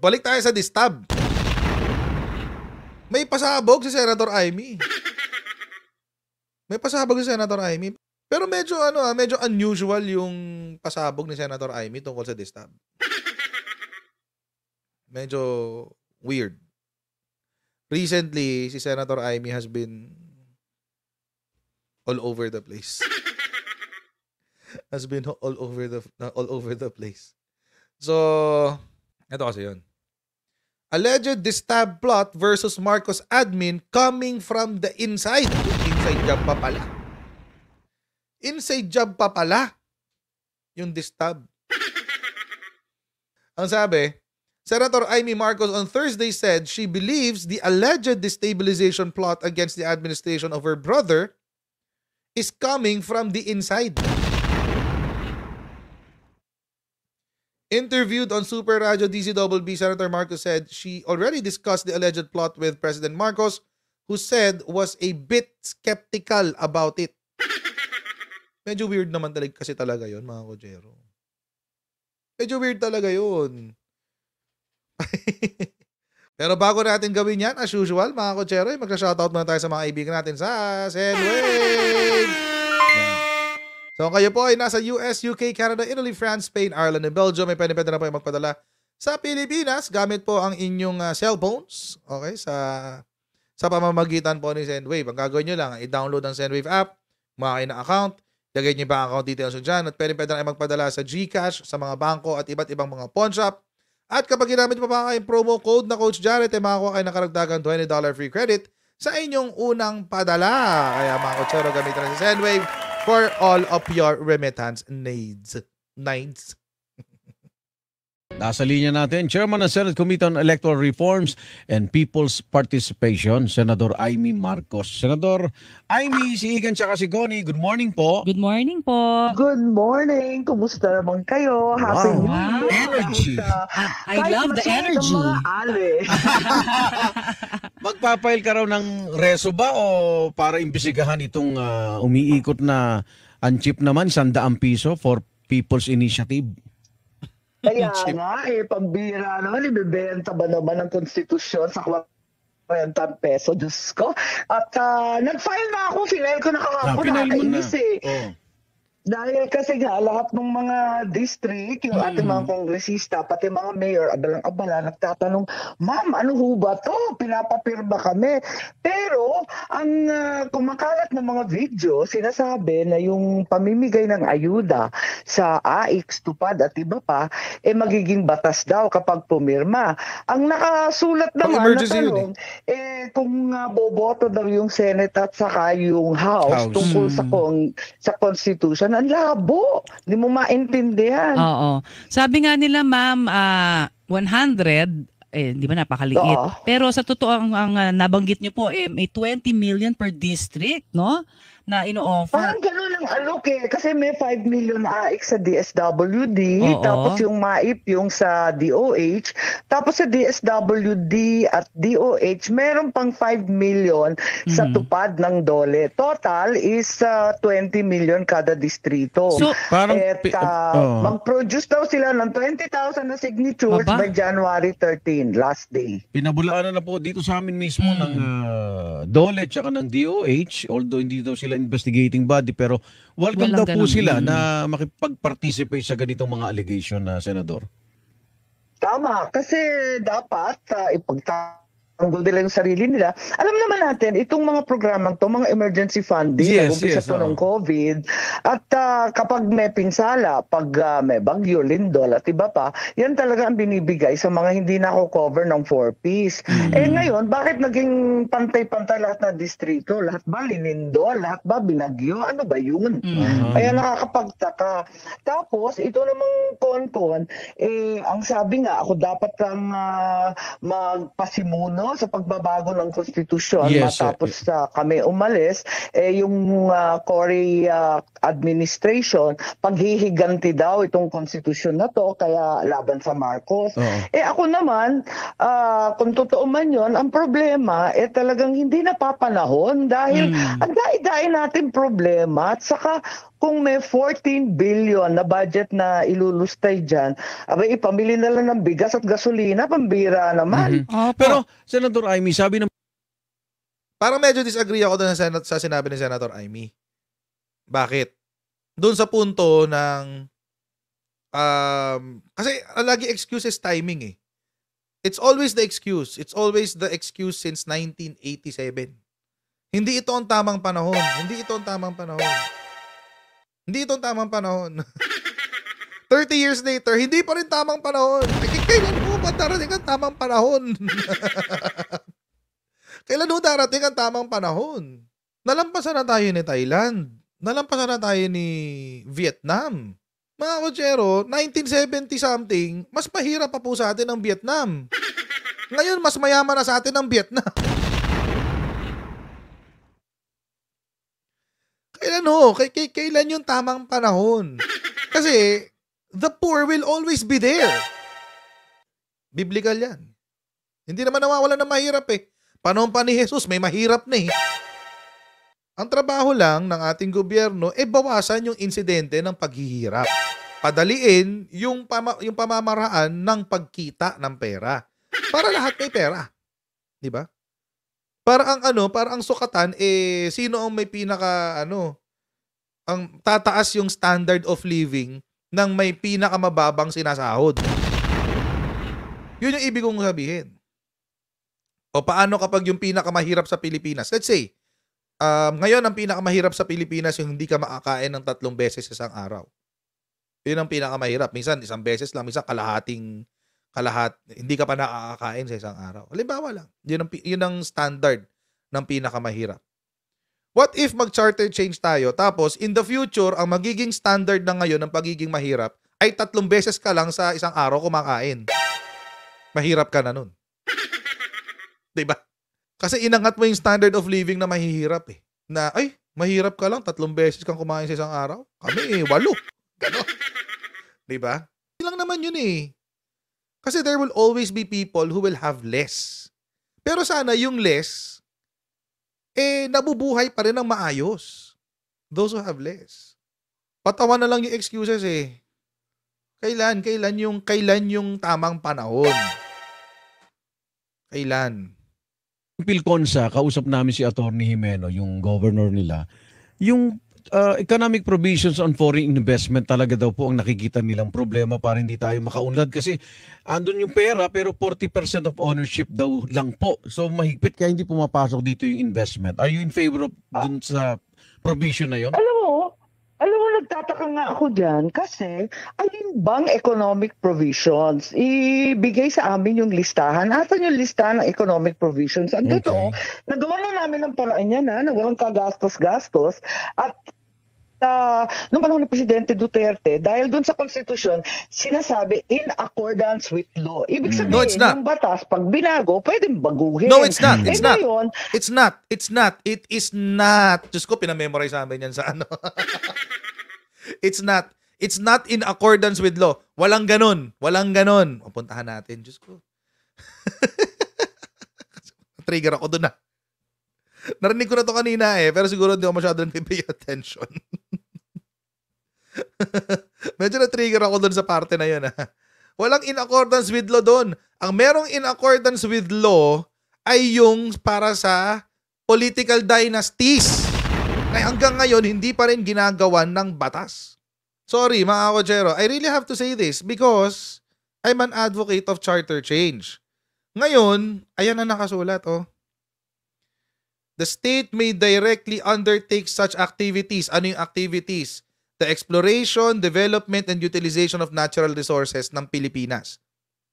Balik tayo sa distab. May pasabog si Senator Amy. May pasabog si Senator Amy. Pero medyo ano ah, medyo unusual yung pasabog ni Senator Amy tungkol sa distab. Medyo weird. Recently, si Senator Amy has been all over the place. has been all over the all over the place. So, ito kasi 'yun. Alleged distab plot versus Marcos admin coming from the inside. Inside job pa pala. Inside job pa pala yung distab. Ang sabi, Senator Amy Marcos on Thursday said she believes the alleged destabilization plot against the administration of her brother is coming from the inside. Interviewed on Super Radio DCWB, Senator Marcos said she already discussed the alleged plot with President Marcos, who said was a bit skeptical about it. Medyo weird naman talaga kasi talaga yon mga kojero. Medyo weird talaga yon. Pero bago natin gawin yan, as usual, mga kotsero, mag-shoutout muna tayo sa mga kaibigan natin sa Sendwave! So kayo po ay nasa US, UK, Canada, Italy, France, Spain, Ireland, and Belgium, may pwede pwede na po yung magpadala sa Pilipinas gamit po ang inyong uh, cellphones, okay, sa sa pamamagitan po ni Sendwave. Ang gagawin nyo lang, i-download ang Sendwave app, mga na account, lagay nyo ba ang account details nyo dyan, at pwede pwede na magpadala sa GCash, sa mga bangko, at iba't ibang mga pawn shop. At kapag ginamit mo pa kayong promo code na Coach Jared, ay makakuha kayo ng karagdagang $20 free credit sa inyong unang padala. Kaya mga kotsero, gamitin na si Sendwave for all of your remittance needs. Needs. Nasa linya natin, Chairman ng Senate Committee on Electoral Reforms and People's Participation, Senador Amy Marcos. Senador Amy, si Igan tsaka si Goni, good morning po. Good morning po. Good morning! Kumusta naman kayo? Happy Wow. New Wow. Year! Energy. I kahit love the energy. mga ali. Magpapail ka raw ng reso ba o para imbisigahan itong ah, umiikot na ang chip naman, sandaang piso for People's Initiative? Kaya nga, eh, pambira naman, ibibenta ba naman ang konstitusyon sa 40 peso, Diyos ko. At ah, nag-file na ako, final ko na na. nakakainis eh. Oh. Dahil kasi nga, lahat ng mga district, yung ating mga kongresista, pati mga mayor, abalang-abala, nagtatanong, Ma'am, ano ho ba to? Pinapapirma kami. Pero, ang ah, kumakalat ng mga video, sinasabi na yung pamimigay ng ayuda sa AIX, tupad at iba pa, eh magiging batas daw kapag pumirma. Ang nakasulat naman na tanong, eh kung uh, boboto daw yung Senate at saka yung House, House. tungkol sa kong sa Constitution, ang labo. Hindi mo maintindihan. Oo. Sabi nga nila, ma'am, ah, 100, eh, di ba napakaliit. Oo. Pero sa totoo, ang, ang ah, nabanggit niyo po, eh, may 20 million per district, no? Na ino-offer. Parang ganun ang alok eh. Kasi may 5 million AIC sa DSWD, Oo. tapos yung MAIP yung sa DOH, tapos sa DSWD at DOH, meron pang 5 million sa Mhm. tupad ng DOLE. Total is uh, 20 million kada distrito. So, Parang, At uh, oh. mag-produce daw sila ng 20,000 na signatures Aba. by January 13, last day. Pinabulaan na po dito sa amin mismo Mm. ng ah, DOLE at saka ng DOH, although hindi daw sila investigating body, pero welcome Walang daw po ganun. sila Mm. na makipag-participate sa ganitong mga allegation na Senador. Tama, kasi dapat uh, ipagtanggol nila yung sarili nila. Alam naman natin, itong mga programang to, mga emergency funding, Yes, nag-umpisa yes, to oo. ng COVID, at ah, kapag may pinsala, pag ah, may bagyo, lindol, at iba pa, yan talaga ang binibigay sa mga hindi nako-cover ng 4Ps. Mm. Eh ngayon, bakit naging pantay-pantay lahat ng distrito? Lahat ba linindol? Lahat ba binagyo? Ano ba yun? Mm. Kaya nakakapagtaka. Tapos, ito namang konkon, eh, ang sabi nga, ako dapat lang ah, magpasimuno sa pagbabago ng konstitusyon Yes, matapos sa kami umalis. Eh, yung ah, Cory ah, administration, paghihiganti daw itong konstitusyon na to, kaya laban sa Marcos. Oo. Eh ako naman, ah, kung totoo man yon, ang problema eh talagang hindi napapanahon dahil Mm. ang dai-dai natin problema at saka kung may 14 billion na budget na ilulustay dyan, abay ipamili na lang ng bigas at gasolina, pambira naman. Mhm. Opo. Pero, Senator Amy, sabi ng Parang medyo disagree ako doon sa, sen- sa sinabi ni Senator Amy. Bakit? Doon sa punto ng um, kasi lagi excuse is timing eh. It's always the excuse. It's always the excuse since 1987. Hindi ito ang tamang panahon. Hindi ito ang tamang panahon. Hindi ito ang tamang panahon. 30 years later, hindi pa rin tamang panahon. Eh, Kailan mo ba darating ang tamang panahon? Kailan ho darating ang tamang panahon? Nalampasan na tayo ni Thailand. Nalampasan na tayo ni Vietnam. Mga kotsero, 1970 something, mas mahirap pa po sa atin ang Vietnam. Ngayon, mas mayaman na sa atin ang Vietnam. Ho? Kay, kay, kailan yung tamang panahon? Kasi, the poor will always be there. Biblical yan. Hindi naman nawawala ng mahirap eh. Panahon pa ni Jesus, may mahirap na eh. Ang trabaho lang ng ating gobyerno, eh bawasan yung insidente ng paghihirap. Padaliin yung, pama- yung pamamaraan ng pagkita ng pera. Para lahat may pera. Di ba? Para ang ano, para ang sukatan, eh, sino ang may pinaka, ano, ang tataas yung standard of living ng may pinakamababang sinasahod. Yun yung ibig kong sabihin. O paano kapag yung pinakamahirap sa Pilipinas? Let's say, um, ngayon ang pinakamahirap sa Pilipinas yung hindi ka makakain ng tatlong beses sa isang araw. Yun ang pinakamahirap. Minsan isang beses lang, minsan kalahating kalahat, hindi ka pa nakakakain sa isang araw. Halimbawa lang, yun ang, yun ang standard ng pinakamahirap. What if mag-charter change tayo, tapos in the future, ang magiging standard na ngayon ng pagiging mahirap ay tatlong beses ka lang sa isang araw kumakain. Mahirap ka na nun. 'Di ba? Kasi inangat mo yung standard of living na mahihirap eh. Na, ay, mahirap ka lang, tatlong beses kang kumain sa isang araw. Kami, eh, walo. Ganon. 'Di ba? Hindi lang naman yun eh. Kasi there will always be people who will have less. Pero sana yung less, eh, nabubuhay pa rin ng maayos. Those who have less. Patawan na lang yung excuses eh. Kailan? Kailan yung, kailan yung tamang panahon? Kailan? Pilconsa, kausap namin si Attorney Jimeno, yung governor nila, yung uh, economic provisions on foreign investment talaga daw po ang nakikita nilang problema para hindi tayo makaunlad kasi andun yung pera pero 40% of ownership daw lang po. So mahigpit kaya hindi pumapasok dito yung investment. Are you in favor of dun sa provision na yon? Alam mo, alam mo, nagtataka nga ako dyan kasi alin bang economic provisions? Ibigay sa amin yung listahan. Asan yung listahan ng economic provisions? Ang Okay. totoo, nagawa na namin ng paraan yan, ha? nagawang kagastos-gastos. At ah, nung panahon ni Presidente Duterte, dahil dun sa konstitusyon, sinasabi in accordance with law. Ibig Mm. sabihin, No, it's not. yung batas, pag binago, pwedeng baguhin. No, it's not. Eh, It's not. ngayon, It's not. It's not. It is not. Diyos ko, pinamemorize namin yan sa ano. It's not. It's not in accordance with law. Walang ganun. Walang ganun. O, natin. Diyos ko. Trigger ako dun ah. Narinig ko na to kanina eh, pero siguro hindi ako masyado nag-pay attention. Medyo na-trigger ako dun sa parte na yun ah. Walang in accordance with law dun. Ang merong in accordance with law ay yung para sa political dynasties. Ay hanggang ngayon, hindi pa rin ginagawan ng batas. Sorry, mga kochero, I really have to say this because I'm an advocate of charter change. Ngayon, ayan na nakasulat, oh. The state may directly undertake such activities. Ano yung activities? The exploration, development, and utilization of natural resources ng Pilipinas.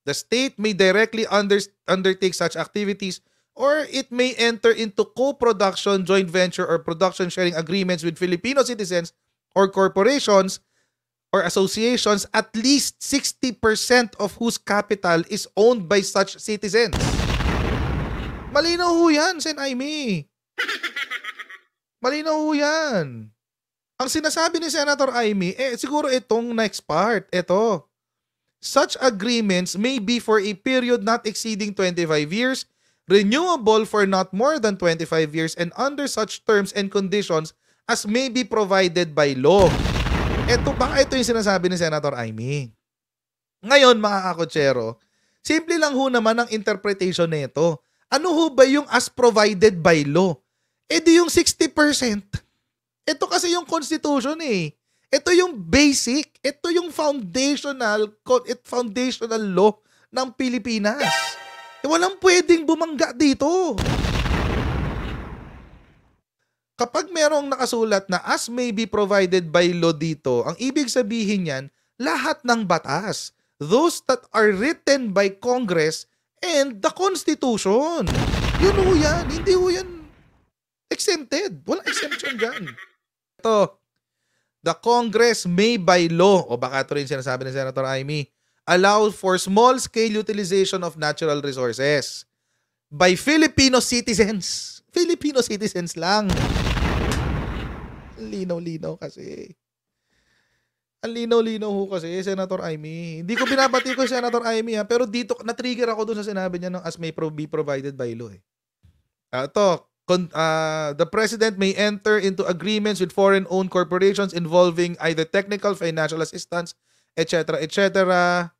The state may directly under, undertake such activities or it may enter into co-production, joint venture, or production sharing agreements with Filipino citizens or corporations or associations at least 60% of whose capital is owned by such citizens. Malinaw ho yan, Sen Aimee. Malinaw ho yan. Ang sinasabi ni Senator Aimee, eh siguro itong next part, ito. Such agreements may be for a period not exceeding 25 years, renewable for not more than 25 years, and under such terms and conditions as may be provided by law. Ito, baka ito yung sinasabi ni Senator Amy. Ngayon, mga kakotsero, simple lang ho naman ang interpretation nito. Ano ho ba yung as provided by law? Eh di yung 60%. Ito kasi yung constitution eh. Ito yung basic, ito yung foundational it foundational law ng Pilipinas. Eh, walang pwedeng bumangga dito. Kapag merong nakasulat na as may be provided by law dito, ang ibig sabihin yan, lahat ng batas. Those that are written by Congress and the Constitution. Yun ho yan. Hindi ho yan exempted. Walang exemption dyan. Ito, the Congress may by law, o baka ito rin sinasabi ni Senator Amy, allow for small-scale utilization of natural resources by Filipino citizens. Filipino citizens lang. Linaw-linaw kasi. Ang linaw-linaw ho kasi, Senator Amy. Hindi ko binabati ko si Senator Amy ha, pero dito, na-trigger ako dun sa sinabi niya ng as may pro- be provided by law eh. Uh, ito, con- uh, the President may enter into agreements with foreign-owned corporations involving either technical, financial assistance, etc., etc.,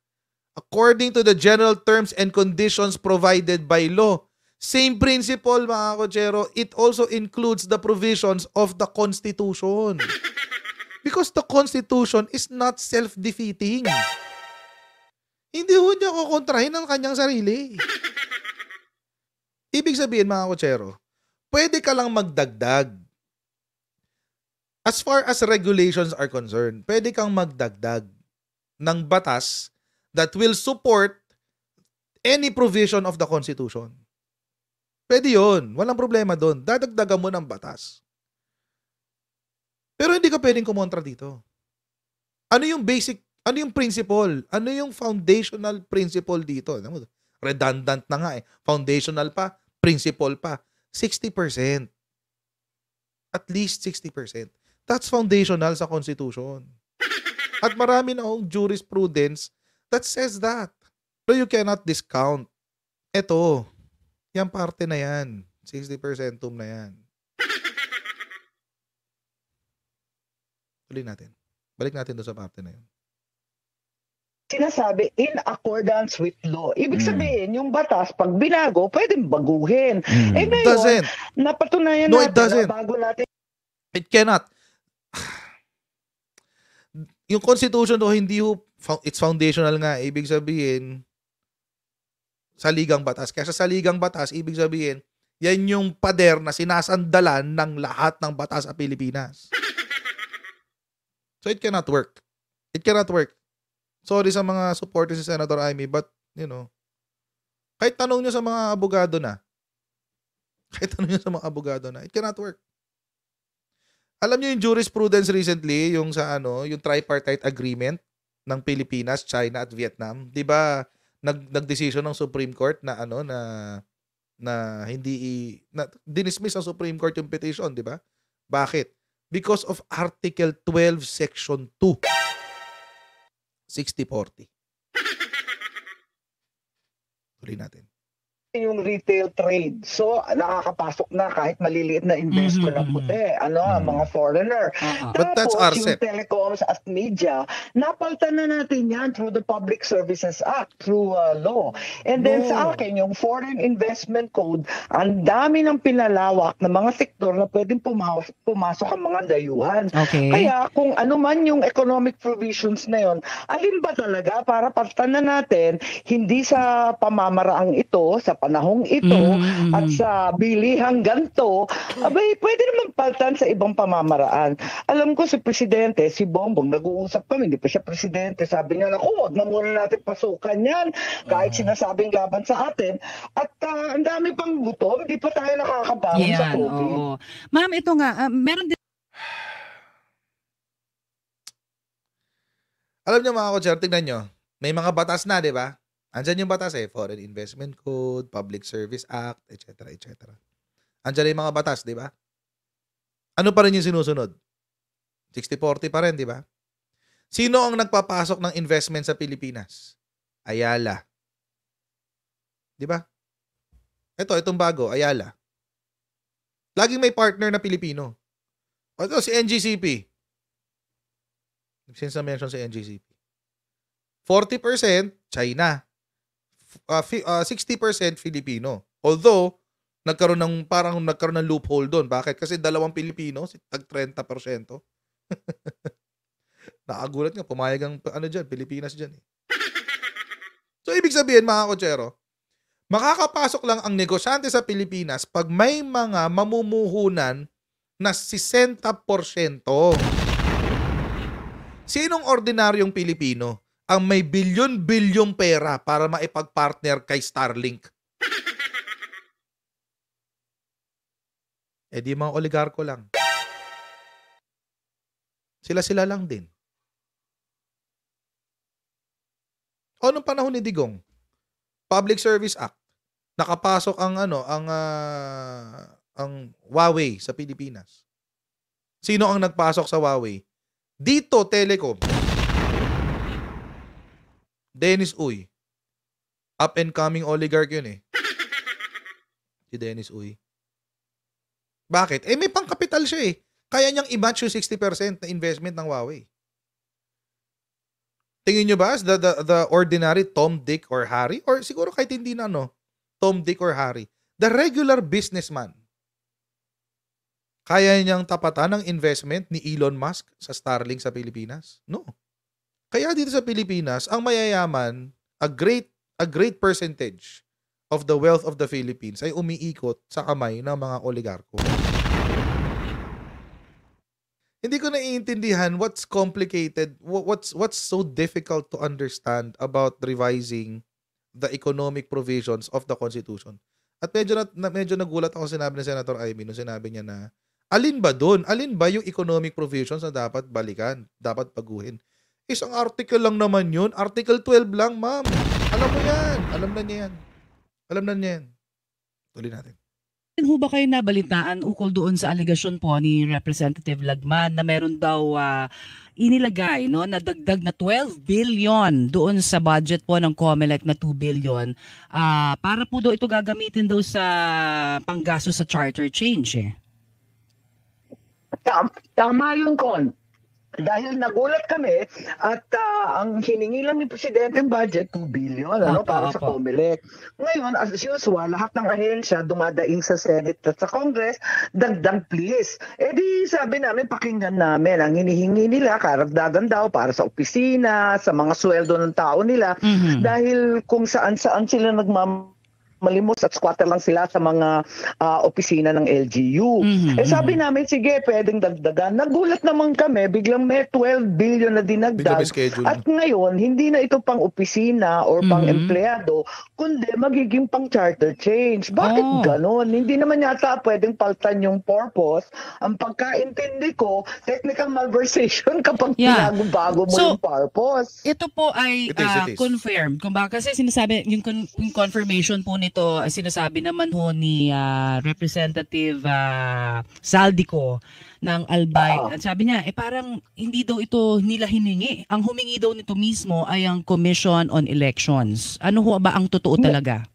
according to the general terms and conditions provided by law. Same principle, mga kotsero, it also includes the provisions of the Constitution. Because the Constitution is not self-defeating. Hindi ho niya kukontrahin ang kanyang sarili. Ibig sabihin, mga kotsero, pwede ka lang magdagdag. As far as regulations are concerned, pwede kang magdagdag ng batas that will support any provision of the Constitution. Pwede yun. Walang problema doon. Dadagdagan mo ng batas. Pero hindi ka pwedeng kumontra dito. Ano yung basic, ano yung principle? Ano yung foundational principle dito? Redundant na nga eh. Foundational pa, principle pa. 60%. At least 60%. That's foundational sa Constitution. At marami na akong jurisprudence that says that. So you cannot discount. Ito, Yang parte na yan. 60% na yan. Tuloy natin. Balik natin doon sa parte na yun. Sinasabi, in accordance with law. Ibig Mm. sabihin, yung batas, pag binago, pwedeng baguhin. Mm. Eh ngayon, Doesn't. napatunayan No, it natin doesn't. na bago natin It cannot. Yung constitution do hindi ho, it's foundational nga. Ibig sabihin, sa ligang batas. Kaya sa ligang batas, ibig sabihin, yan yung pader na sinasandalan ng lahat ng batas sa Pilipinas. So it cannot work. It cannot work. Sorry sa mga supporters si Senator Amy, but, you know, kahit tanong nyo sa mga abogado na, kahit tanong nyo sa mga abogado na, it cannot work. Alam niyo yung jurisprudence recently, yung sa ano, yung tripartite agreement ng Pilipinas, China at Vietnam. 'Di ba? Nag nagdesisyon ng Supreme Court na ano na na hindi i- na, dinismiss ng Supreme Court yung petition, 'di ba? Bakit? Because of Article 12 Section 2. 6040. Tuloy natin. Yung retail trade. So, nakakapasok na kahit maliliit na investor na Mhm, puti. Ano, Mhm. mga foreigner. Oo. But that's Tapos, RCEP. yung telecoms at media, napaltan na natin yan through the Public Services Act, through uh, law. And then No. sa akin, yung Foreign Investment Code, ang dami ng pinalawak na mga sektor na pwedeng pumasok, pumasok ang mga dayuhan. Okay. Kaya kung ano man yung economic provisions na yon, alin ba talaga para palitan na natin, hindi sa pamamaraang ito, sa panahong ito, Mhm, mhm. at sa bilihang ganto, abay, pwede naman palitan sa ibang pamamaraan. Alam ko si Presidente, si Bongbong, nag-uusap kami, hindi pa siya Presidente, sabi niya, naku, wag na muna natin pasukan yan, kahit sinasabing laban sa atin. At ah, ang dami pang gutom, hindi pa tayo nakakabangon sa Yan, COVID. oo. Ma'am, ito nga, ah, meron din Alam niyo mga kotsero, tignan nyo. May mga batas na, di ba? Andyan yung batas eh. Foreign Investment Code, Public Service Act, etc. etc. Andyan yung mga batas, di ba? Ano pa rin yung sinusunod? 60-40 pa rin, di ba? Sino ang nagpapasok ng investment sa Pilipinas? Ayala. Di ba? Ito, itong bago, Ayala. Laging may partner na Pilipino. O ito, si NGCP. Since na-mention si NGCP. 40% China. Uh, uh, 60% Filipino. Although, nagkaroon ng parang nagkaroon ng loophole doon. Bakit? Kasi dalawang Pilipino, tag 30%. Nakagulat nga, pumayag ang ano dyan, Pilipinas dyan. Eh. So, ibig sabihin, mga kotsero, makakapasok lang ang negosyante sa Pilipinas pag may mga mamumuhunan na 60%. Sinong ordinaryong Pilipino ang may bilyon-bilyong pera para maipag-partner kay Starlink? Eh di mga oligarko lang. Sila-sila lang din. O nung panahon ni Digong, Public Service Act, nakapasok ang ano, ang ah, ang Huawei sa Pilipinas. Sino ang nagpasok sa Huawei? Dito Telecom. Dennis Uy. Up and coming oligarch yun eh. Si Dennis Uy. Bakit? Eh may pangkapital siya eh. Kaya niyang i-match yung 60% na investment ng Huawei. Tingin nyo ba the, the, the ordinary Tom, Dick, or Harry? Or siguro kahit hindi na no, Tom, Dick, or Harry. The regular businessman. Kaya niyang tapatan ng investment ni Elon Musk sa Starlink sa Pilipinas? No. Kaya dito sa Pilipinas, ang mayayaman, a great a great percentage of the wealth of the Philippines ay umiikot sa kamay ng mga oligarko. Hindi ko naiintindihan what's complicated, wha- what's what's so difficult to understand about revising the economic provisions of the Constitution. At medyo na, medyo nagulat ako sinabi ni Senator Amy nung sinabi niya na alin ba doon? Alin ba yung economic provisions na dapat balikan, dapat baguhin? Isang article lang naman yun. Article 12 lang, ma'am. Alam mo yan. Alam na niya yan. Alam na niya yan. Tuloy natin. Ho ba kayo nabalitaan ukol doon sa alegasyon po ni Representative Lagman na meron daw ah, inilagay no na dagdag na 12 billion doon sa budget po ng COMELEC na 2 billion ah para po daw ito gagamitin daw sa panggasto sa charter change eh. Tama, tama yun, Con. Dahil nagulat kami at ah, ang hiningi lang ni Presidente ng budget, 2 billion ano, Opo, para sa opo. COMELEC. Ngayon, as usual, lahat ng ahensya dumadaing sa Senate at sa Congress, dagdag please. Eh di sabi namin, pakinggan namin, ang hinihingi nila, karagdagan daw para sa opisina, sa mga sweldo ng tao nila, Mhm. dahil kung saan-saan sila nagmam malimos at squatter lang sila sa mga ah, opisina ng LGU. Mhm, Eh sabi namin, sige, pwedeng dagdagan. Nagulat naman kami, biglang may 12 billion na dinagdag. At ngayon, hindi na ito pang opisina or pang Mhm. empleyado, kundi magiging pang charter change. Bakit Oh. ganon? Hindi naman yata pwedeng paltan yung purpose. Ang pagkaintindi ko, technical malversation kapag Yeah. pinago-bago mo So, yung purpose. Ito po ay It is, ah, it is. confirmed. Kung baka kasi sinasabi, yung, con- yung confirmation po nito, ay sinasabi naman ho ni ah, Representative ah, Saldico ng Albay. Oo. At sabi niya, eh parang hindi daw ito nila hiningi. Ang humingi daw nito mismo ay ang Commission on Elections. Ano ho ba ang totoo talaga?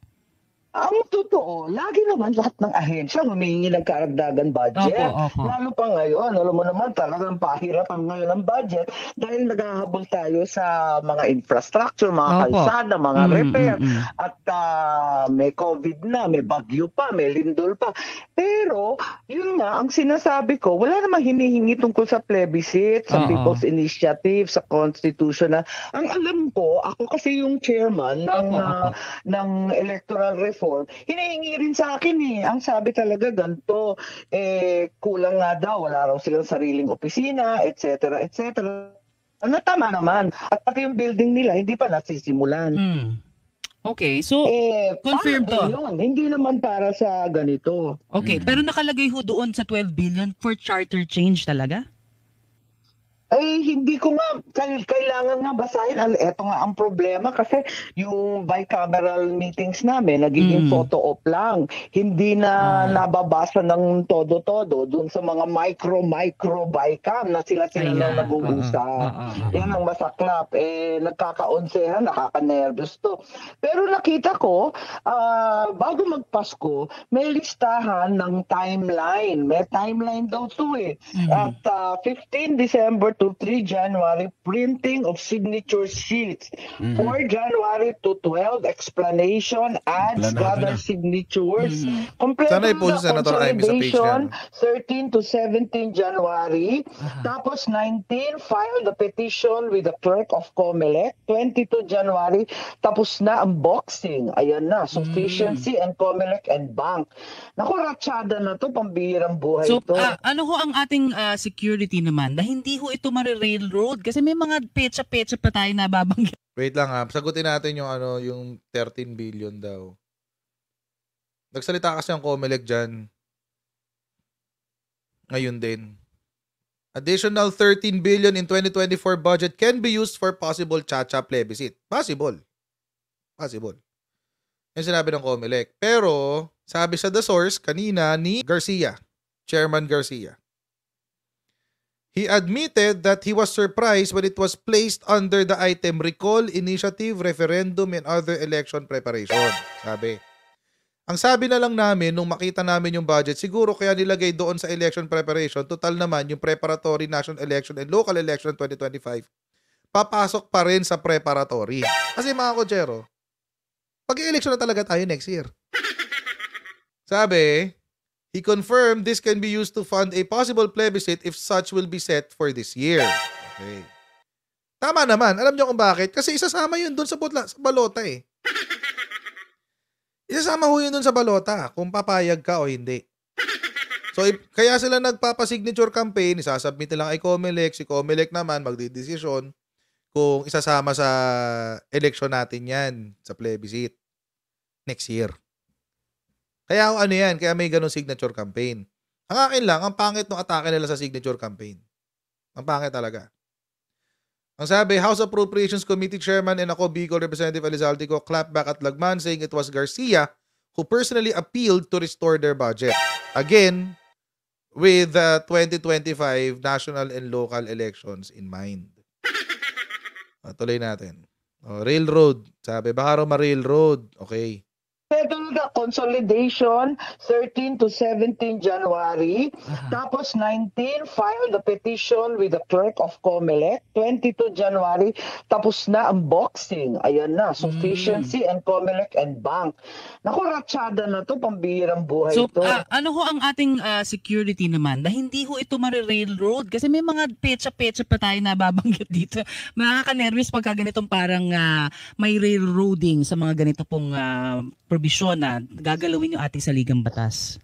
Ang totoo, lagi naman lahat ng ahensya humingi ng karagdagan budget. Opo, opo. Lalo pa ngayon, alam mo naman talagang pahirapan ngayon ang budget dahil naghahabol tayo sa mga infrastructure, mga Opo. kalsada, mga Mm, repair. mm, mm. At ah, may COVID na, may bagyo pa, may lindol pa. Pero, yun nga, ang sinasabi ko, wala namang hinihingi tungkol sa plebiscite, sa Oo. People's Initiative, sa Constitution. Na, ang alam ko, ako kasi yung chairman ng, ah, opo. ng electoral reform, hinihingi rin sa akin eh. Ang sabi talaga ganito, eh, kulang nga daw, wala raw silang sariling opisina, etc. etc. Ano tama naman. At pati yung building nila, hindi pa nasisimulan. Mm. Okay, so Eh, Confirm paano to. yun? Hindi naman para sa ganito. okay, pero nakalagay ho doon sa 12 billion for charter change talaga? Ay, hindi ko nga, kail- kailangan nga basahin. Al- Ito nga ang problema kasi yung bicameral meetings namin, nagiging Mm. photo op lang. Hindi na Ah. nababasa ng todo-todo dun sa mga micro-micro bicam na sila-sila Ayan. na nag-uusap. Oo, oo, oo. Yan ang masaklap. Eh, nagkakaonsehan, nakaka-nervous to. Pero nakita ko, ah, bago magpasko, may listahan ng timeline. May timeline daw to eh. Mhm. At ah, 15 December to 3 January, printing of signature sheets. Mhm. 4 January to 12, explanation, ads, gather na. signatures. Mhm. Kompleto Sana na Senator Amy sa page consolidation, niya, 13 to 17 January. Aha. Tapos 19, file the petition with the clerk of COMELEC. 22 January, tapos na ang boxing. Ayan na, sufficiency and COMELEC and bank. Naku, ratsyada na to, pambihirang buhay So, to. ah, ano ho ang ating ah, security naman na hindi ho ito mare-railroad? Kasi may mga petsa-petsa pa tayo na babanggit. Wait lang ha. Sagutin natin yung ano, yung 13 billion daw. Nagsalita kasi ang Comelec dyan. Ngayon din. Additional 13 billion in 2024 budget can be used for possible chacha plebiscite. Possible. Possible. Yung sinabi ng Comelec. Pero, sabi sa The Source kanina ni Garcia, Chairman Garcia. He admitted that he was surprised when it was placed under the item Recall Initiative, Referendum, and Other Election Preparation. Sabi. Ang sabi na lang namin nung makita namin yung budget, siguro kaya nilagay doon sa election preparation, total naman yung preparatory national election and local election 2025, papasok pa rin sa preparatory. Kasi mga kotsero, pag-election na talaga tayo next year. Sabi, He confirmed this can be used to fund a possible plebiscite if such will be set for this year. Okay. Tama naman. Alam niyo kung bakit? Kasi isasama yun doon sa, butla, sa balota eh. Isasama ho yun doon sa balota kung papayag ka o hindi. So, if, kaya sila nagpapa-signature campaign, isasubmit nila kay Comelec, si Comelec naman magdidesisyon kung isasama sa election natin yan, sa plebiscite, next year. Kaya ano yan, kaya may ganun signature campaign. Ang akin lang, ang pangit ng atake nila sa signature campaign. Ang pangit talaga. Ang sabi, House Appropriations Committee Chairman and ako, Bicol Representative Elizalde ko, clap back at Lagman saying it was Garcia who personally appealed to restore their budget. Again, with the 2025 national and local elections in mind. O, tuloy natin. O, railroad. Sabi, baka raw ma-railroad. Okay. Ito na, consolidation, 13 to 17 January. Aha. Tapos 19, file the petition with the clerk of COMELEC. 22 January, tapos na ang boxing. Ayan na, sufficiency and COMELEC and bank. Naku, ratsyada na to, pambihirang buhay So, to. ah, ano ho ang ating ah, security naman na hindi ho ito mare-railroad? Kasi may mga petsa-petsa pa tayo na babanggit dito. Nakaka-nervous pagka ganitong parang ah, may railroading sa mga ganito pong ah, probisyon na gagalawin yung ating saligang batas.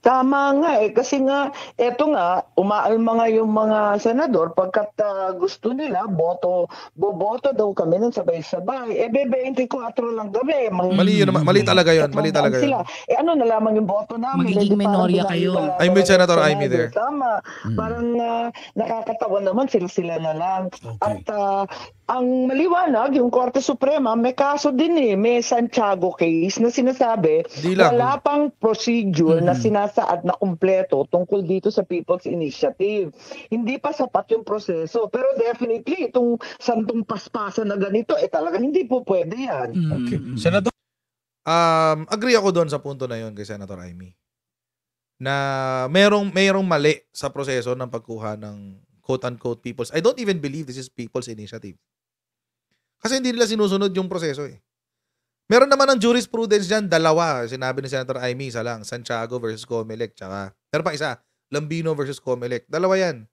Tama nga eh, kasi nga, eto nga, umaalma nga yung mga senador pagkat ah, gusto nila, boto, boboto daw kami ng sabay-sabay. Eh, be, 24 lang kami. Mang, Mali yun. Mali talaga yun. Mali talaga yun. sila. Eh, ano na lamang yung boto namin? Magiging Eh, parang minorya kayo. I'm with Senator. Amy there. Tama. Mm. Parang ah, nakakatawa naman sila-sila na lang. Okay. At ah, ang maliwanag, yung Korte Suprema, may kaso din eh. May Santiago case na sinasabi, wala pang procedure na Mhm. sinasaad na kumpleto tungkol dito sa People's Initiative. Hindi pa sapat yung proseso. Pero definitely, itong santong paspasan na ganito, eh talagang hindi po pwede yan. Okay. Mm. Senador, Um, agree ako doon sa punto na yon kay Senator Amy. Na merong merong mali sa proseso ng pagkuha ng quote-unquote people's. I don't even believe this is people's initiative. Kasi hindi nila sinusunod yung proseso eh. Meron naman ng jurisprudence dyan, dalawa. Sinabi ni Senator Amy, isa lang. Santiago versus Comelec. Tsaka, meron pa isa. Lambino versus Comelec. Dalawa yan.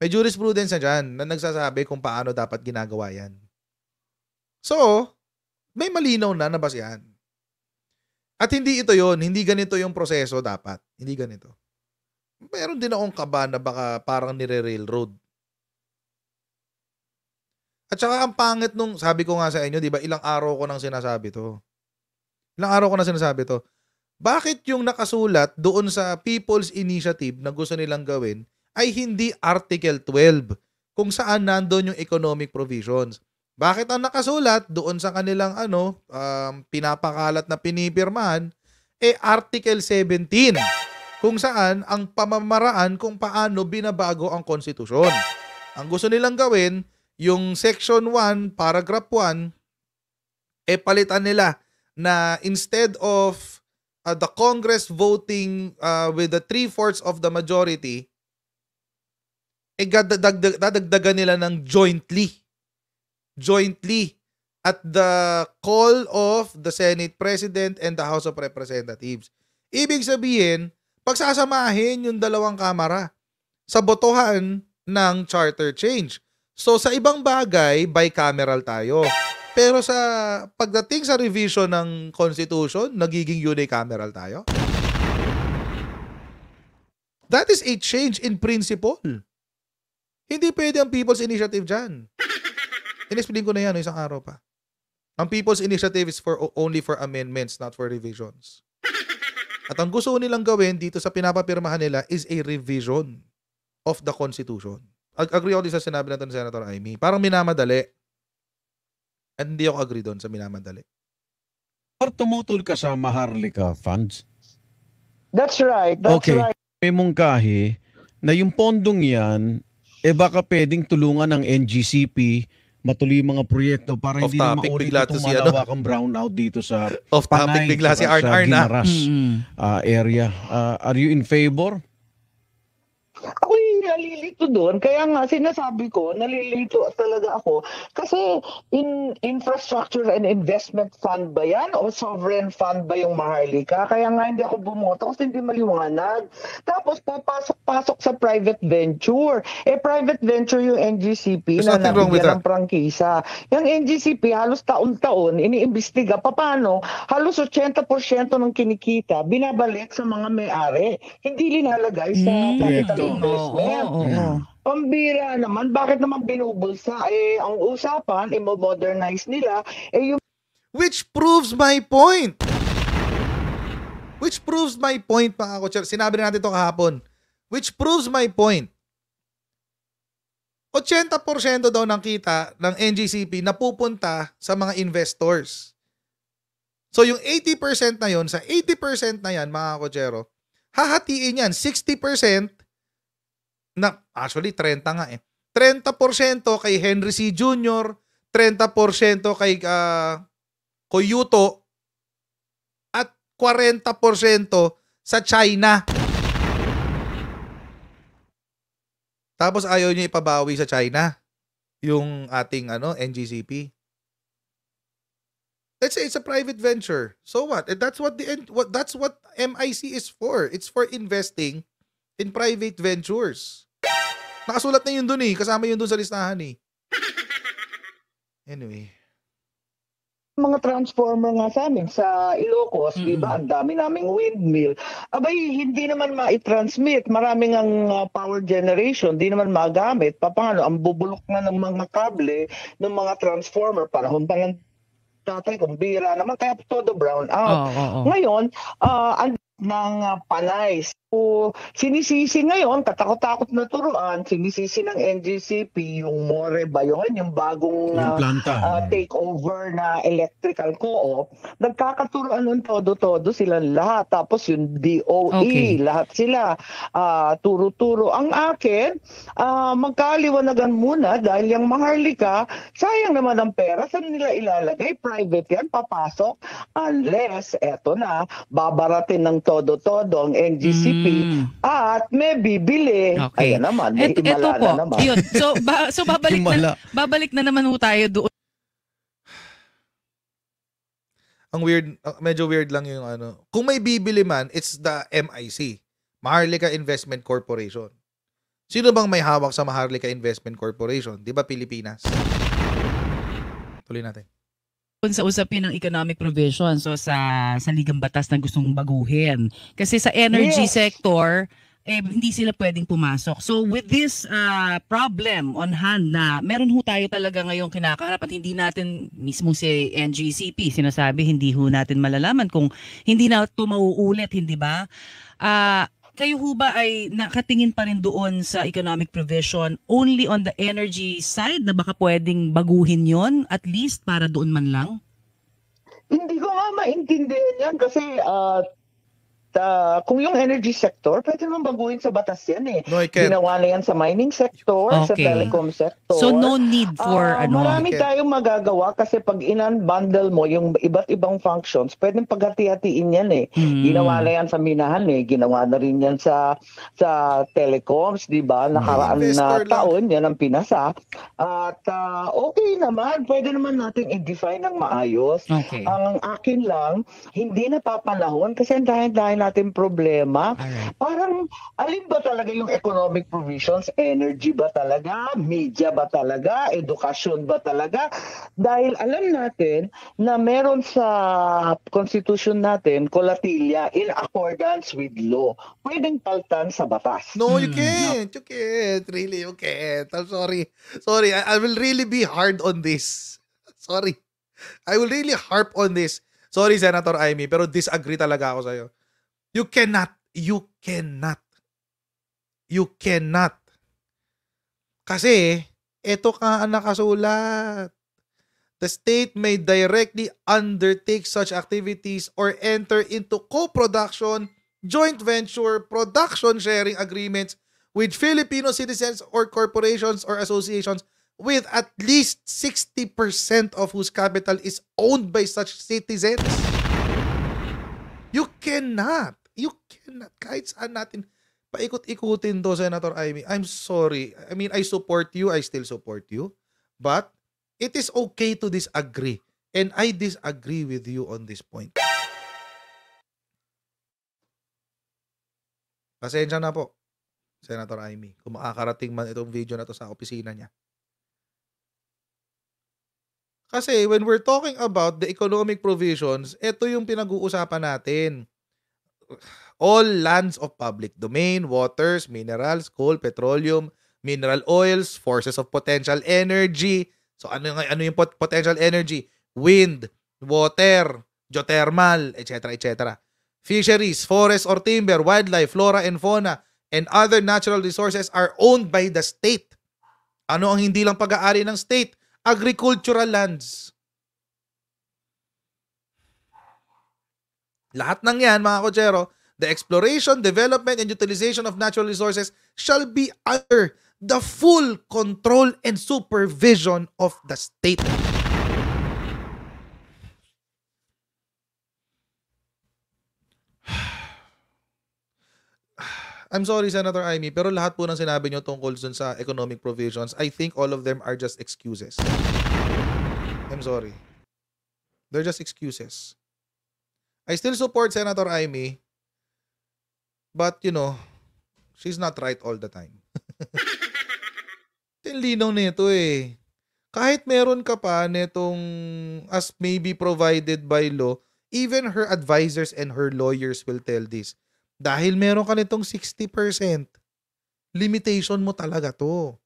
May jurisprudence na dyan na nagsasabi kung paano dapat ginagawa yan. So, may malinaw na nabas yan. At hindi ito yon hindi ganito yung proseso dapat. Hindi ganito. Meron din akong kaba na baka parang nire-railroad. At saka ang pangit nung, sabi ko nga sa inyo, di ba, ilang araw ko nang sinasabi to. Ilang araw ko nang sinasabi to. Bakit yung nakasulat doon sa People's Initiative na gusto nilang gawin ay hindi Article 12 kung saan nandoon yung economic provisions. Bakit ang nakasulat doon sa kanilang ano, um, pinapakalat na pinipirmahan, eh Article 17, kung saan ang pamamaraan kung paano binabago ang konstitusyon. Ang gusto nilang gawin, yung Section 1, Paragraph 1, eh palitan nila na instead of uh, the Congress voting uh, with the three-fourths of the majority, eh dadagdag- dadagdagan nila ng jointly. Jointly at the call of the Senate President and the House of Representatives. Ibig sabihin, pagsasamahin yung dalawang kamara sa botohan ng charter change. So sa ibang bagay, bicameral tayo. Pero sa pagdating sa revision ng Constitution, nagiging unicameral tayo. That is a change in principle. Hindi pwede ang People's Initiative dyan. In-explain ko na yan isang araw pa. Ang People's Initiative is for only for amendments, not for revisions. At ang gusto nilang gawin dito sa pinapapirmahan nila is a revision of the Constitution. Ag- agree ako din sa sinabi natin ni Senator Amy. Parang minamadali. At hindi ako agree doon sa minamadali. Or tumutol ka sa Maharlika funds? That's right. That's Okay. right. May mungkahi na yung pondong yan, eh baka pwedeng tulungan ng NGCP matuloy yung mga proyekto para Off hindi na topic maulit bigla to itong si ano. malawakang brownout dito sa Off topic Panay, bigla si saka Arn sa Arn ah. Mm-mm. ah, area. Ah, are you in favor? Ako nalilito doon. Kaya nga, sinasabi ko, nalilito talaga ako. Kasi in infrastructure and investment fund ba yan? O sovereign fund ba yung Maharlika? Kaya nga hindi ako bumoto kasi hindi maliwanag. Tapos papasok-pasok sa private venture. Eh, private venture yung NGCP There's na nabigyan ng prangkisa. Yung NGCP, halos taon-taon, iniimbestiga. Paano? Halos 80% ng kinikita, binabalik sa mga may-ari. Hindi linalagay sa Mm. capital investment. Oo, oo. Pambira naman, bakit naman binubulsa? Eh, ang usapan, i-modernize nila, eh yung Which proves my point. Which proves my point, mga kotser. Sinabi na natin ito kahapon. Which proves my point. 80% daw ng kita ng NGCP napupunta sa mga investors. So yung 80% na yon sa 80% na yan, mga kotsero, hahatiin yan. 60% na, actually 30 nga eh. 30% kay Henry C. Jr., 30% kay ah, Koyuto, at 40% sa China. Tapos ayaw niyo ipabawi sa China yung ating ano NGCP. Let's say it's a private venture. So what? And that's what the what that's what MIC is for. It's for investing in private ventures. Nakasulat na yun dun eh. Kasama yun dun sa listahan eh. Anyway. mga transformer nga sa amin sa Ilocos, di ba? Ang dami naming windmill. Abay, hindi naman ma-transmit. Maraming ang uh, power generation, di naman magamit. Paano? Ang bubulok na ng mga kable ng mga transformer. Panahon pa ng tatay kong bira naman. Kaya todo brown out. Oo, oo, oo. Ngayon, ah, ang ng ah, panay. So, sinisisi ngayon, katakot-takot na turuan, sinisisi ng NGCP, yung More ba yun? Yung bagong Yung ah, planta. uh, takeover na electrical co-op, nagkakaturoan ng todo-todo silang lahat. Tapos yung DOE, Okay. lahat sila, ah, turo-turo. Ang akin, ah, magkaliwanagan muna dahil yung Maharlika, sayang naman ang pera, saan nila ilalagay? Private yan, papasok. Unless, eto na, babaratin ng todo-todo ang NGCP Mm. At may bibili. Okay. Ayan naman, may Et, eto himala po, na naman. yun. So, ba, so babalik, na, babalik na naman ho tayo doon ang weird, medyo weird lang yung ano. Kung may bibili man, it's the MIC, Maharlika Investment Corporation. Sino bang may hawak sa Maharlika Investment Corporation? Di ba Pilipinas? Tuloy natin. Sa usapin ng economic provision so sa sa ligang batas na gustong baguhin kasi sa energy Yes. sector eh, hindi sila pwedeng pumasok. So with this uh, problem on hand na meron ho tayo talaga ngayong kinakaharap at hindi natin mismo si NGCP sinasabi hindi ho natin malalaman kung hindi na ito mauulit, hindi ba? Ah, kayo ho ba ay nakatingin pa rin doon sa economic provision only on the energy side na baka pwedeng baguhin yon at least para doon man lang? Hindi ko nga maintindihan yan kasi ah, ta- kung yung energy sector, pwede naman baguhin sa batas yan eh. No. Ginawa na yan sa mining sector, sa Okay. telecom sector. So no need for Ah, ano. Marami Okay. tayong magagawa kasi pag inan-bundle mo yung iba't ibang functions, pwedeng paghati-hatiin yan eh. Hmm. Ginawa na yan sa minahan eh. Ginawa na rin yan sa sa telecoms, di ba? Nakaraan na Investor lang. taon, yan ang pinasa. At ah, okay naman, pwede naman natin i-define ng maayos. Okay. Ang akin lang, hindi napapanahon kasi ang dahil-dahil natin problema. Alright. Parang alin ba talaga yung economic provisions? Energy ba talaga? Media ba talaga? Edukasyon ba talaga? Dahil alam natin na meron sa constitution natin, kolatilia in accordance with law. Pwedeng paltan sa batas. No, you Hmm. can't. You can't. Really, you can't. I'm sorry. Sorry, I, I will really be hard on this. Sorry. I will really harp on this. Sorry, Senator Amy, pero disagree talaga ako sa'yo. You cannot. You cannot. You cannot. Kasi, ito ka ang nakasulat. The state may directly undertake such activities or enter into co-production joint venture production sharing agreements with Filipino citizens or corporations or associations with at least 60% of whose capital is owned by such citizens. You cannot. You cannot. Kahit saan natin paikot-ikutin to, Senator Amy. I'm sorry. I mean, I support you. I still support you. But it is okay to disagree. And I disagree with you on this point. Pasensya na po, Senator Amy, kung makakarating man itong video na to sa opisina niya. Kasi when we're talking about the economic provisions, ito yung pinag-uusapan natin. All lands of public domain, waters, minerals, coal, petroleum, mineral oils, forces of potential energy. So ano yung, ano yung pot- potential energy? Wind, water, geothermal, etc. etc. Fisheries, forests or timber, wildlife, flora and fauna, and other natural resources are owned by the state. Ano ang hindi lang pag-aari ng state? Agricultural lands. Lahat ng yan, mga kotsero, the exploration, development, and utilization of natural resources shall be under the full control and supervision of the state. I'm sorry, Senator Amy, pero lahat po ng sinabi nyo tungkol dun sa economic provisions, I think all of them are just excuses. I'm sorry. They're just excuses. I still support Senator Amy, but you know, she's not right all the time. Linaw nito eh. Kahit meron ka pa netong as maybe provided by law, even her advisors and her lawyers will tell this. Dahil meron ka nitong 60%, limitation mo talaga to.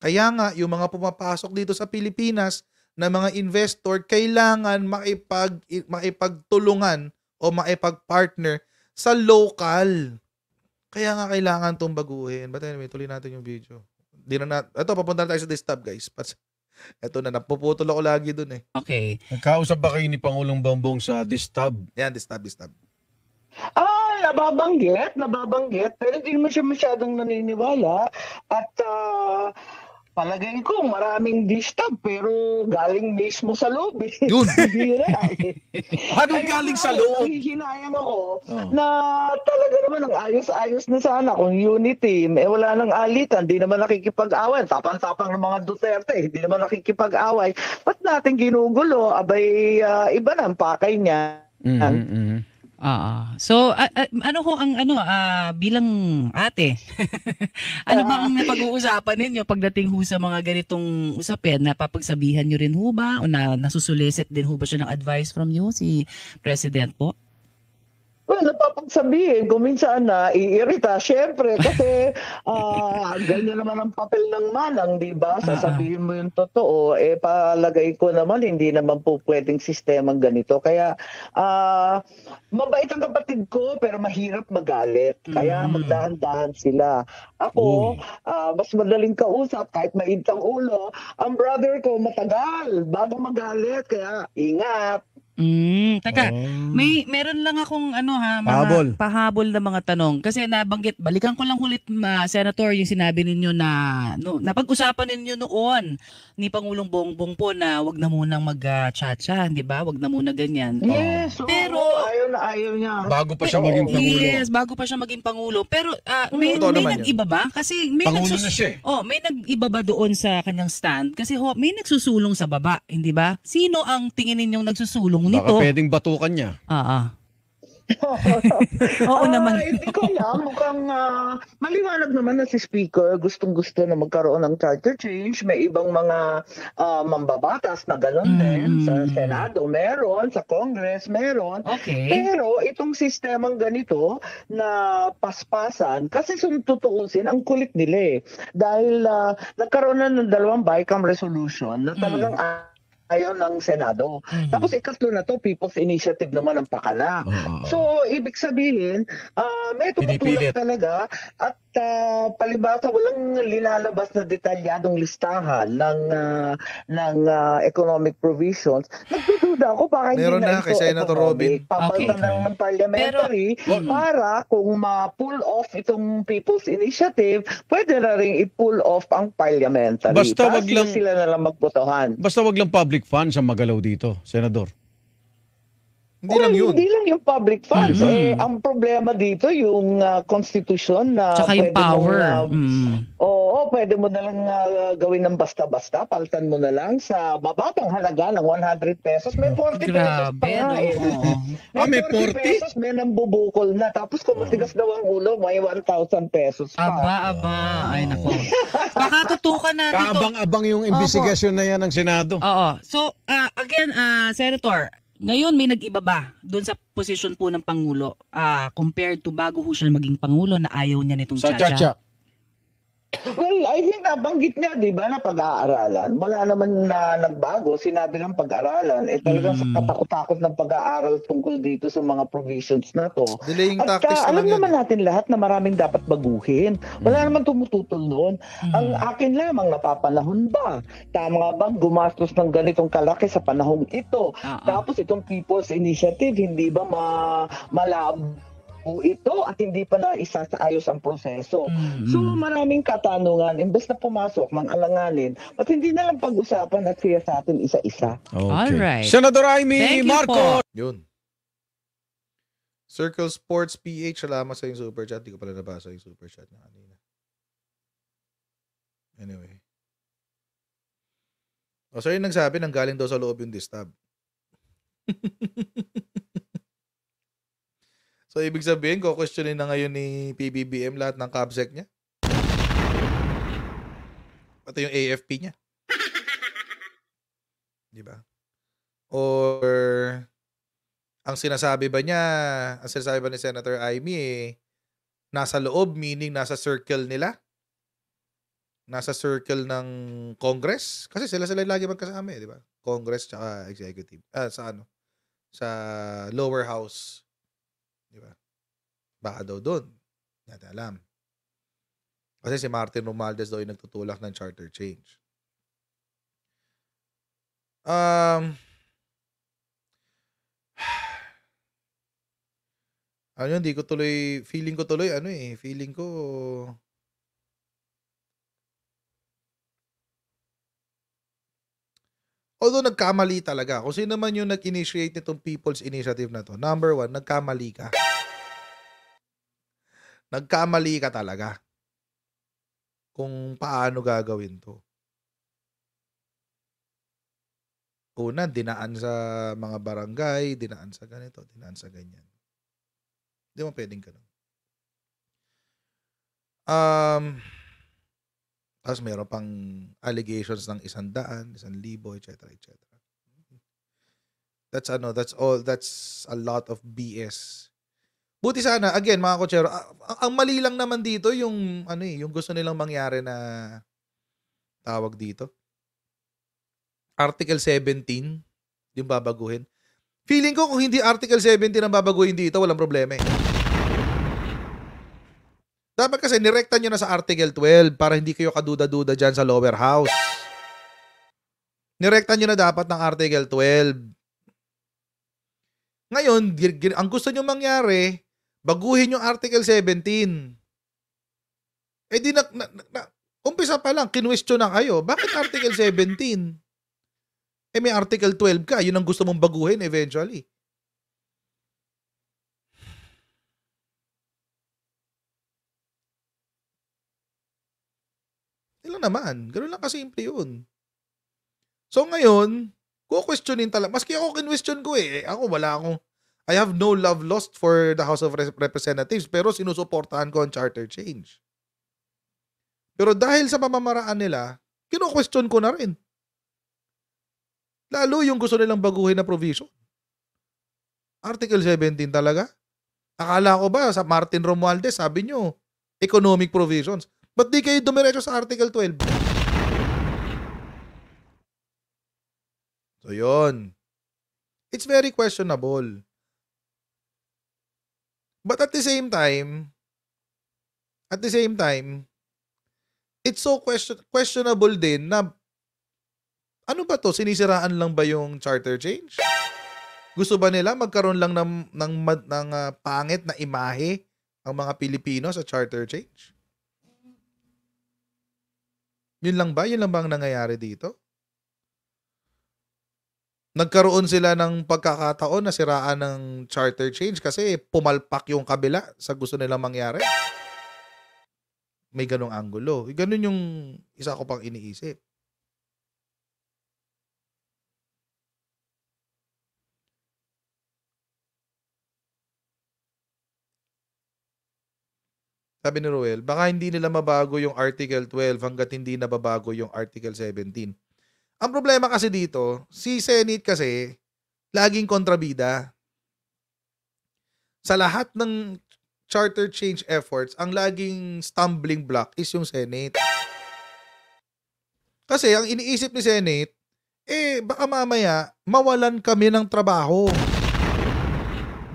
Kaya nga, yung mga pumapasok dito sa Pilipinas na mga investor, kailangan makipag, makipagtulungan o makipag-partner sa local. Kaya nga kailangan itong baguhin. But anyway, tuloy natin yung video. Di na nat- Ito, papunta na tayo sa desktop, guys. Pas- Ito na, napuputol ako lagi dun eh. Okay. Nagkausap ba kayo ni Pangulong Bongbong sa Distab? Yan, desktop, desktop. Ah, nababanggit, nababanggit, pero hindi naman siya masyadong naniniwala. At ah, palagay ko maraming distab pero galing mismo sa loob. eh. Yun. Eh. Anong galing sa loob? Hinayang ako Oh. na talaga naman ang ayos-ayos na sana kung unity. Eh, wala nang alitan, di naman nakikipag-away. Tapang-tapang ng mga Duterte, hindi naman nakikipag-away. Ba't natin ginugulo? Abay, ah, iba na ang pakay niya. Mhm, mhm. Oo. So, a- a- ano ho ang ano ah, bilang ate? ano ba ang pag-uusapan ninyo pagdating ho sa mga ganitong usapin? Napapagsabihan nyo rin ho ba? O na nasusulisit din ho ba siya ng advice from you, si President po? Well, napapagsabihin, kung minsan na iirita, syempre, kasi ah ganyan naman ang papel ng manang, di ba? Sasabihin mo yung totoo, eh palagay ko naman, hindi naman po pwedeng sistemang ganito. Kaya, ah mabait ang kapatid ko, pero mahirap magalit. Kaya Mhm. magdahan-dahan sila. Ako, Uy. ah, mas madaling kausap, kahit mainit ang ulo. Ang brother ko, matagal, bago magalit. Kaya, ingat. Mm, teka, Oh. may meron lang akong ano ha, mga Pahabol. pahabol na mga tanong kasi nabanggit balikan ko lang ulit ma, Senator yung sinabi ninyo na no, napag-usapan ninyo noon ni Pangulong Bongbong po na wag na munang mag-chacha, di ba? Wag na muna ganyan. Yes, oo, Pero- ayaw na ayaw niya. Bago pa siya maging pangulo. Yes, bago pa siya maging pangulo. Pero ah, may, Totoo may naman nag-iba ba? Kasi may Pangulo nagsus- na siya eh. Oh, may nag-iba ba doon sa kanyang stand? Kasi ho, may nagsusulong sa baba, hindi ba? Sino ang tingin ninyong nagsusulong Baka nito? pwedeng batukan niya. Ah, ah. Oo naman. Hindi ko alam. Mukhang ah, maliwanag naman na si Speaker gustong-gusto na magkaroon ng charter change. May ibang mga ah, mambabatas na gano'n din. Sa Mm. Senado meron, sa Congress meron. Okay. Pero itong sistemang ganito na paspasan, kasi kung tutuusin, ang kulit nila eh. Dahil ah, nagkaroon na ng dalawang BICAM resolution na talagang ayaw ng Senado. Mhm. Tapos ikatlo na to, People's Initiative naman ang pakala. Oo. So, ibig sabihin, ah may tumutulak talaga at ah, palibasa walang linalabas na detalyadong listahan ng ah, ng ah, economic provisions. Nagdududa ako baka hindi Meron na ito kay Senator. Robin. Papalitan Okay. na ng parliamentary Pero- para kung ma-pull off itong People's Initiative, pwede na rin i-pull off ang parliamentary. Basta Para wag lang- sila na lang magbotohan. Basta wag lang public funds ang magalaw dito, Senador. Hindi Well, lang yun. Hindi lang yung public funds. Mhm. Eh, ang problema dito, yung ah, constitution na Tsaka yung power. ah, Mm. Oo, pwede mo na lang ah, gawin ng basta-basta. Paltan mo na lang sa mababang halaga ng 100 pesos. May 40 pesos pa Grabe, nga no? eh. Oo. Ah, may 40 40? pesos, may nambubukol na. Tapos kung matigas daw ang ulo, may 1,000 pesos pa. Aba, aba. Ay, nako. Baka tutukan natin to. Kaabang-abang yung investigasyon na yan ng Senado. Oo. So, ah, again, ah, Senator, ngayon may nag-iba ba doon sa posisyon po ng Pangulo ah, compared to bago ho siya maging Pangulo na ayaw niya nitong Sa Chacha? Chacha. Well, I think nabanggit niya, di ba, na pag-aaralan. Wala naman na nagbago. Sinabi ng pag-aaralan. Eh talagang Mm. sa katakot-takot ng pag-aaral tungkol dito sa mga provisions na to. Delaying At tactics na alam naman natin lahat na maraming dapat baguhin. Wala Mm. naman tumututol noon. Mm. Ang akin lamang napapanahon ba? Tama bang gumastos ng ganitong kalaki sa panahong ito? Ah. Tapos itong People's Initiative, hindi ba ma malabo ito at hindi pa na isa sa ayos ang proseso? Mm, So maraming katanungan, imbes na pumasok, mang alanganin, at hindi na lang pag-usapan at siya sa atin isa-isa. Okay. Alright. Senador Amy Thank you Marcos. Yun. Circle Sports PH, salamat sa yung super chat. Di ko pala nabasa yung super chat na kanina. Anyway. O, so yung nagsabi, nang galing daw sa loob yung distab. so, ibig sabihin, ko-questionin na ngayon ni PBBM lahat ng cabsec niya. Pati yung AFP niya. Di ba? Or ang sinasabi ba niya, ang sinasabi ba ni Senator Amy eh, nasa loob, meaning nasa circle nila? Nasa circle ng Congress? Kasi sila sila lagi magkasama eh, di ba? Congress tsaka executive. Ah, sa ano? Sa lower house. Di ba? Baka daw doon. Hindi natin alam. Kasi si Martin Romualdez daw yung nagtutulak ng charter change. Um, ano yun, di ko tuloy, feeling ko tuloy, ano eh, feeling ko, although nagkamali talaga, kung sino man yung nag-initiate nitong People's Initiative na to, number one, nagkamali ka. Nagkamali ka talaga. Kung paano gagawin to. Una, dinaan sa mga barangay, dinaan sa ganito, dinaan sa ganyan. Hindi mo pwedeng ganun. Um, tapos meron pang allegations ng isang daan, isang libo, etc. etc. That's ano, that's all, that's a lot of BS buti sana, again, mga kotsero, a- a- ang mali lang naman dito yung, ano eh, yung gusto nilang mangyari na tawag dito. Article 17, yung babaguhin. Feeling ko kung hindi Article 17 ang babaguhin dito, walang problema eh. Dapat kasi nirekta nyo na sa Article 12 para hindi kayo kaduda-duda dyan sa lower house. Nirekta nyo na dapat ng Article 12. Ngayon, ang gusto nyo mangyari, baguhin yung Article 17. Eh di na, na- na- umpisa pa lang, kinwestiyon na kayo. Bakit Article 17? Eh may Article 12 ka, yun ang gusto mong baguhin eventually. Yun lang naman. Ganun lang kasimple yun. So ngayon, ko-questionin talaga. Maski ako kinwestiyon ko eh. Ako wala akong, I have no love lost for the House of Re- Representatives pero sinusuportahan ko ang charter change. Pero dahil sa pamamaraan nila, kino-question ko na rin. Lalo yung gusto nilang baguhin na provision. Article 17 talaga? Akala ko ba sa Martin Romualdez, sabi nyo, economic provisions. Ba't di kayo dumiretso sa Article 12? So, yun. It's very questionable. But at the same time, at the same time, it's so question questionable din na ano ba to? Sinisiraan lang ba yung charter change? Gusto ba nila magkaroon lang ng ng ng ah, pangit na imahe ang mga Pilipino sa charter change? Yun lang ba? Yun lang ba ang nangyayari dito? Nagkaroon sila ng pagkakataon na siraan ng charter change kasi pumalpak yung kabila sa gusto nilang mangyari. May ganong angulo. Ganon yung isa ko pang iniisip. Sabi ni Ruel, baka hindi nila mabago yung Article 12 hanggat hindi nababago yung Article 17. Ang problema kasi dito, si Senate kasi laging kontrabida. Sa lahat ng charter change efforts, ang laging stumbling block is yung Senate. Kasi ang iniisip ni Senate, eh baka mamaya mawalan kami ng trabaho.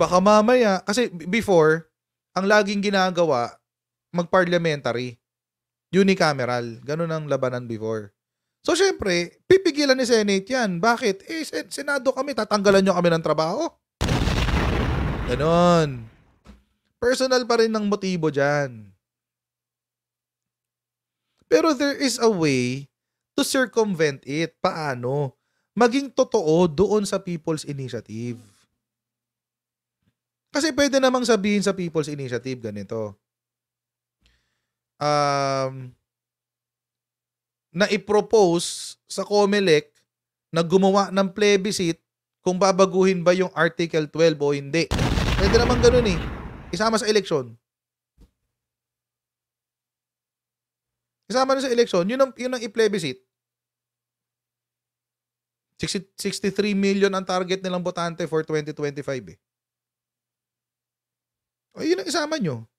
Baka mamaya, kasi before, ang laging ginagawa, mag-parliamentary. Unicameral. Ganun ang labanan before. So, syempre, pipigilan ni Senate yan. Bakit? Eh, sen- Senado kami, tatanggalan nyo kami ng trabaho. Ganon. Personal pa rin ng motibo dyan. Pero there is a way to circumvent it. Paano? Maging totoo doon sa People's Initiative. Kasi pwede namang sabihin sa People's Initiative ganito. Um, na i-propose sa COMELEC na gumawa ng plebiscite kung babaguhin ba yung Article 12 o hindi. Pwede naman ganun eh. Isama sa eleksyon. Isama na sa eleksyon, yun ang, yun ang i-plebiscite. 60 63 million ang target nilang botante for 2025 eh. O yun ang isama nyo.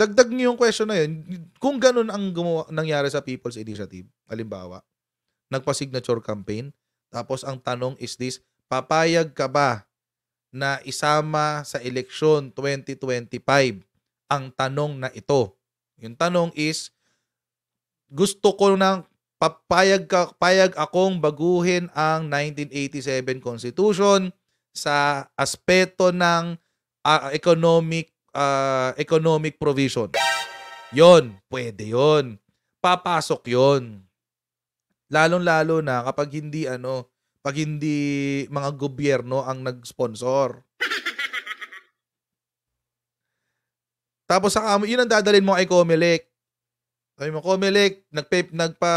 Dagdag nyo yung question na yun. Kung ganun ang gumawa, nangyari sa People's Initiative, halimbawa, nagpa-signature campaign, tapos ang tanong is this, papayag ka ba na isama sa eleksyon 2025 ang tanong na ito? Yung tanong is, gusto ko nang papayag ka, payag akong baguhin ang 1987 Constitution sa aspeto ng ah, economic ah, economic provision. Yon, pwede yon. Papasok yon. Lalong-lalo na kapag hindi ano, pag hindi mga gobyerno ang nag-sponsor. Tapos sa yun ang dadalhin mo kay Comelec. Sabi mo, Comelec, nagpe, nagpa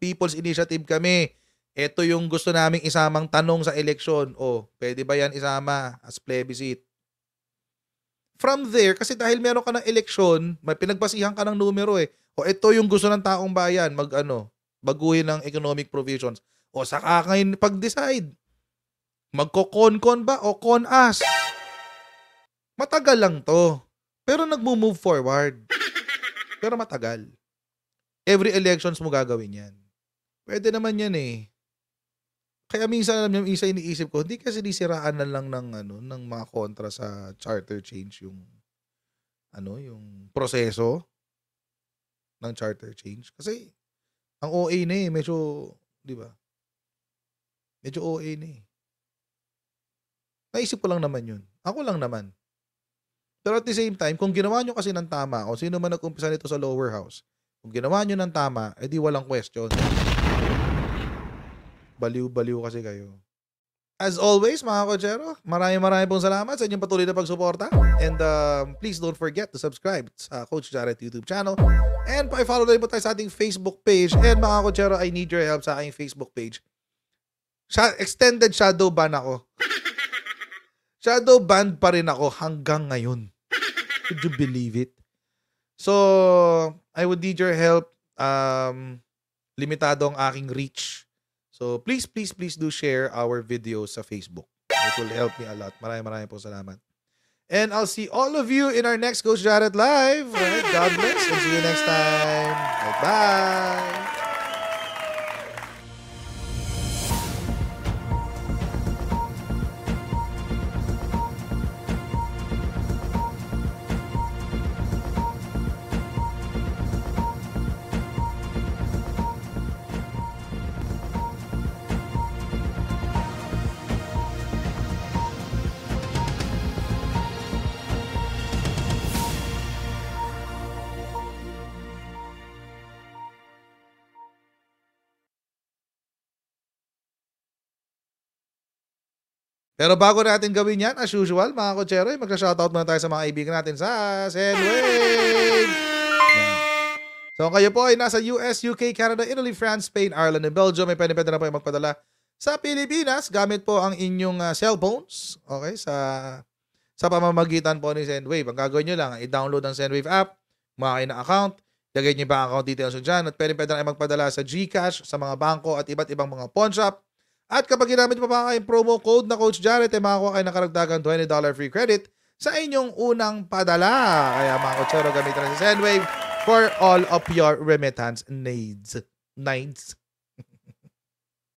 People's Initiative kami. Ito yung gusto naming isamang tanong sa eleksyon. O, pwede ba yan isama as plebiscite? From there, kasi dahil meron ka ng eleksyon, may pinagbasihan ka ng numero eh. O, ito yung gusto ng taong bayan, mag ano, baguhin ng economic provisions. O, saka kayo pag-decide. Magko-con-con ba o con-as? Matagal lang to. Pero nagmo-move forward. Pero matagal. Every elections mo gagawin yan. Pwede naman yan eh. Kaya minsan alam niyo, isa iniisip ko, hindi kasi disiraan na lang ng ano, ng mga kontra sa charter change yung ano, yung proseso ng charter change. Kasi ang OA na eh, medyo, di ba? Medyo OA na eh. Naisip ko lang naman yun. Ako lang naman. Pero at the same time, kung ginawa nyo kasi ng tama, o sino man nag-umpisa nito sa lower house, kung ginawa nyo ng tama, edi walang question. Baliw-baliw kasi kayo. As always, mga kochero, maraming maraming pong salamat sa inyong patuloy na pagsuporta. And um, please don't forget to subscribe sa Coach Jared YouTube channel. And pa-follow na rin po tayo sa ating Facebook page. And mga kochero, I need your help sa aking Facebook page. Sha- extended shadow ban ako. shadow ban pa rin ako hanggang ngayon. Could you believe it? So, I would need your help. Um, limitado ang aking reach. So, please, please, please do share our videos sa Facebook. It will help me a lot. Maraming maraming po salamat. And I'll see all of you in our next Coach Jared Live. Alright, God bless and see you next time. Bye-bye. Pero bago natin gawin yan, as usual, mga kotsero, eh, magsa-shoutout muna tayo sa mga kaibigan natin sa! Yan. So kayo po ay nasa US, UK, Canada, Italy, France, Spain, Ireland, and Belgium, may pwede-pwede na po yung magpadala sa Pilipinas gamit po ang inyong uh, cellphones, okay, sa sa pamamagitan po ni Sendwave. Ang gagawin nyo lang, i-download ang Sendwave app, mga na account, lagay nyo ba ang account details nyo dyan, at pwede-pwede na magpadala sa GCash, sa mga bangko, at iba't ibang mga pawn shop, at kapag ginamit mo pa kayong promo code na Coach Jared, ay makakuha kayo ng karagdagang $20 free credit sa inyong unang padala. Kaya mga kotsero, gamitin na si Sendwave for all of your remittance needs. Needs.